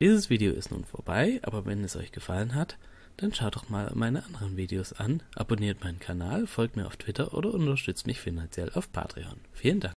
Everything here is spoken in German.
Dieses Video ist nun vorbei, aber wenn es euch gefallen hat, dann schaut doch mal meine anderen Videos an, abonniert meinen Kanal, folgt mir auf Twitter oder unterstützt mich finanziell auf Patreon. Vielen Dank.